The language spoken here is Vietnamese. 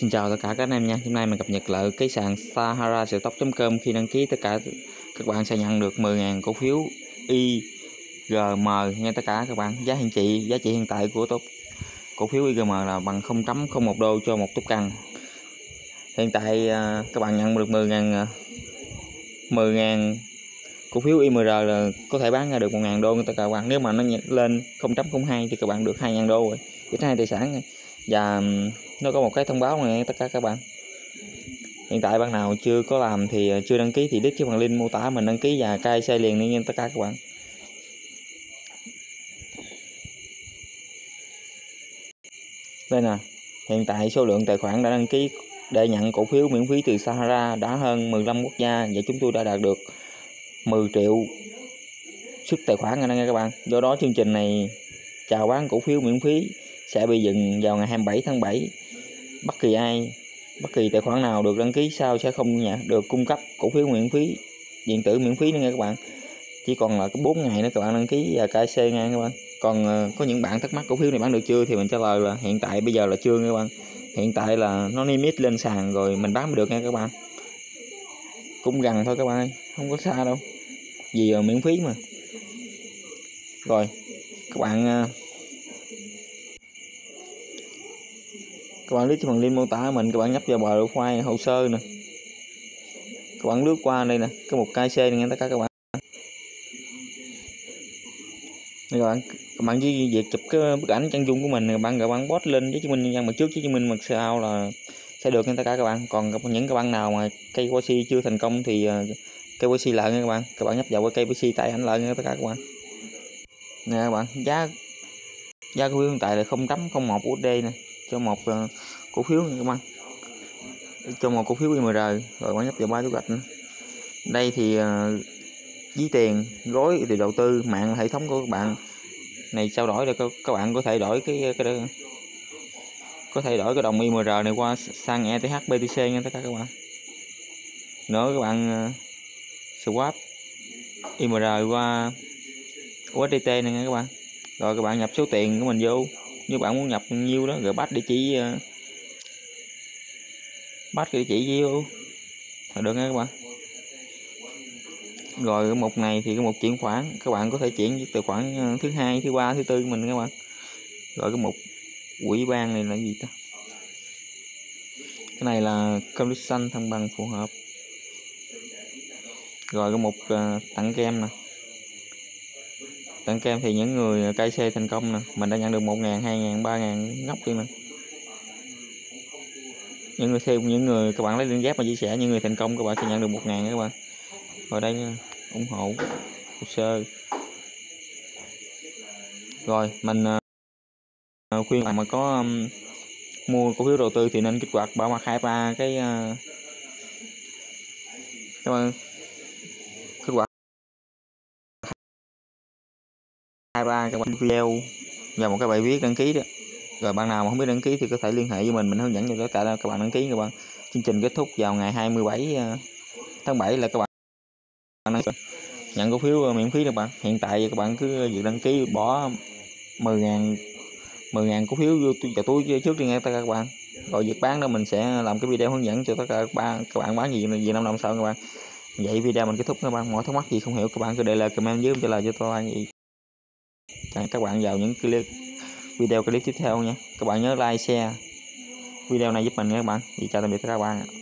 Xin chào tất cả các anh em nha. Hôm nay mình cập nhật lại cái sàn Sahara sợi tóc.com khi đăng ký tất cả các bạn sẽ nhận được 10.000 cổ phiếu IGM nha tất cả các bạn. Giá hiện trị, giá trị hiện tại của top cổ phiếu IGM là bằng 0.01 đô cho một túp căn. Hiện tại à, các bạn nhận được 10.000 10.000 à, cổ phiếu IMR là có thể bán ra được 1.000 đô tất cả các bạn. Nếu mà nó lên 0.02 thì các bạn được 2.000 đô rồi. Ít hai tài sản và nó có một cái thông báo này, tất cả các bạn. Hiện tại bạn nào chưa có làm thì à, chưa đăng ký thì click cái bằng link mô tả mình đăng ký và cai xe liền đi nha tất cả các bạn. Đây nè, hiện tại số lượng tài khoản đã đăng ký, để nhận cổ phiếu miễn phí từ Sahara đã hơn 15 quốc gia và chúng tôi đã đạt được 10 triệu xuất tài khoản anh nha các bạn. Do đó chương trình này chào bán cổ phiếu miễn phí sẽ bị dừng vào ngày 27 tháng 7 bất kỳ ai, bất kỳ tài khoản nào được đăng ký sau sẽ không nhận được cung cấp cổ phiếu miễn phí, điện tử miễn phí nữa nha các bạn. Chỉ còn là cái 4 ngày nữa các bạn đăng ký và KC nha các bạn. Còn ờ, có những bạn thắc mắc cổ phiếu này bán được chưa thì mình trả lời là hiện tại bây giờ là chưa nha các bạn. Hiện tại là nó niêm yết lên sàn rồi mình bán được nha các bạn. Cũng gần thôi các bạn ơi, không có xa đâu. Vì giờ miễn phí mà. Rồi, các bạn ờ, các bạn click phần link mô tả mình, các bạn nhấp vào bờ file hồ sơ nè. Các bạn lướt qua đây nè, có một KC này nghe tất cả các bạn. Đây các bạn các bạn chỉ việc chụp cái bức ảnh chân dung của mình các bạn các bạn post lên với chứng minh nhân dân mặt trước với chứng minh mặt sau là sẽ được nha tất cả các bạn. Còn những các bạn nào mà cây KYC chưa thành công thì ờ, cây KYC lại nha các bạn. Các bạn nhấp vào cái KYC tải ảnh lại nha tất cả các bạn. Nè các bạn, giá giá của hiện tại là 0.01 USD nè cho một uh, cổ phiếu các bạn cho một cổ phiếu IMR rồi bạn nhấp vào ba dấu gạch nữa. đây thì ờ, uh, ví tiền gói từ đầu tư mạng hệ thống của các bạn. Này trao đổi được các bạn có thể đổi cái cái, cái có thể đổi cái đồng IMR này qua sang ETH BTC nha tất cả các bạn. Nữa các bạn uh, swap IMR qua USDT này nha các bạn. Rồi các bạn nhập số tiền của mình vô như bạn muốn nhập nhiêu đó rồi bắt địa chỉ ờ, bắt địa chỉ nhiêu là được nha các bạn. Rồi một ngày thì có một chuyển khoản các bạn có thể chuyển tài khoản ờ, thứ hai thứ ba thứ tư mình các bạn. Rồi cái một quỹ ban này là gì ta? Cái này là condition thăng bằng phù hợp. Rồi cái một uh, ờ, tặng kem nè tặng kem thì những người à, cai xe thành công nè mình đã nhận được một ngàn hai ngàn ba ngàn ngóc đi mà. Những người thêm những người các bạn lấy link ghép mà chia sẻ những người thành công các bạn sẽ nhận được một ngàn các bạn. Rồi đây nha ủng hộ hồ sơ. Rồi mình uh, khuyên bạn mà có um, mua cổ phiếu đầu tư thì nên kích hoạt bảo mật hai ba cái uh, các bạn hai ba các bạn video và một cái bài viết đăng ký đó. Rồi bạn nào mà không biết đăng ký thì có thể liên hệ với mình mình hướng dẫn cho tất cả các bạn đăng ký các bạn. Chương trình kết thúc vào ngày 27 ờ, tháng 7 là các bạn nhận cổ phiếu ờ, miễn phí các bạn. Hiện tại các bạn cứ việc đăng ký bỏ 10 ngàn 10 ngàn cổ phiếu vô vào túi trước đi nghe tất cả các bạn. Rồi việc bán đó mình sẽ làm cái video hướng dẫn cho tất cả các bạn các bạn bán gì gì năm năm sau các bạn. Vậy video mình kết thúc các bạn. Mọi thắc mắc gì không hiểu các bạn cứ để lại comment dưới trả lời cho tôi gì các bạn vào những clip, video clip tiếp theo nha. Các bạn nhớ like, share video này giúp mình nha các bạn. Thì chào tạm biệt các bạn.